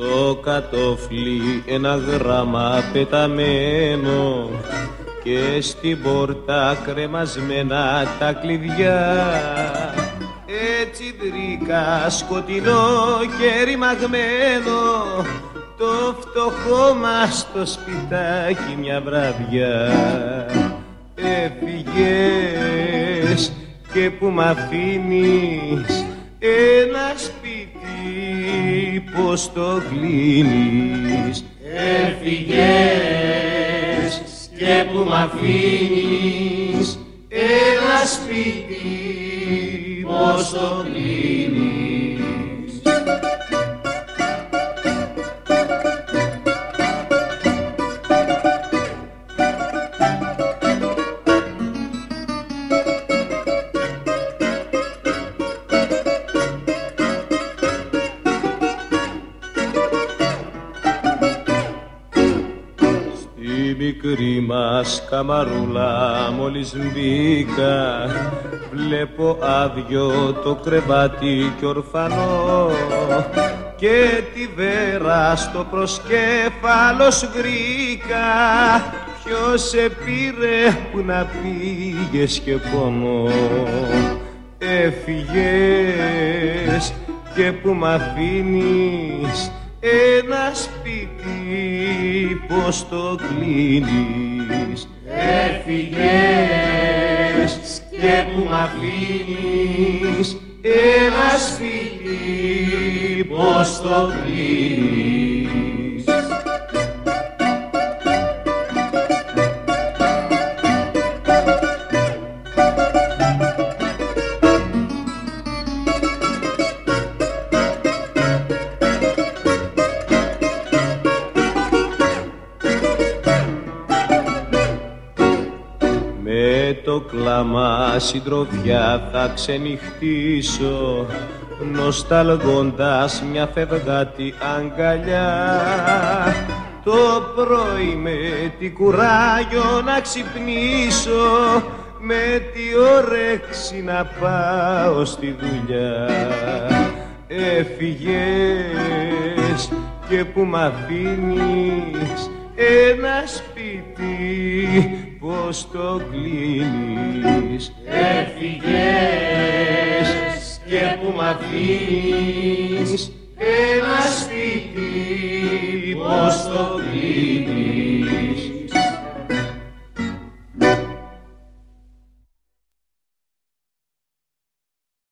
στο κατόφλι ένα γράμμα πεταμένο και στην πόρτα κρεμασμένα τα κλειδιά. Έτσι βρήκα σκοτεινό και ρημαγμένο το φτωχό μας το σπιτάκι μια βραδιά. Έφυγες και που μ' αφήνεις ένα σπίτι πως το κλείνεις. Έφυγες και που μ' αφήνεις ένα σπίτι πως το κλείνεις μικρή μας καμαρούλα μόλις μπήκα. Βλέπω άδειο το κρεβάτι κι ορφανό Και τη βέρα στο προσκέφαλο βρήκα. Ποιος σε πήρε που να πήγες και πόνο. Έφυγες και που μ' αφήνεις πως το κλείνεις. Έφυγες και που μ' αφήνεις ένας σπίτι πως το κλείνεις Με το κλάμα συντροφιά θα ξενυχτήσω νοσταλγώντας μια φευγάτη αγκαλιά. Το πρωί με τι κουράγιο να ξυπνήσω με τι όρεξη να πάω στη δουλειά. Έφυγες και που μ' αφήνεις ένα σπίτι πως το κλείνεις; Έφυγες και που μ' αφήνεις;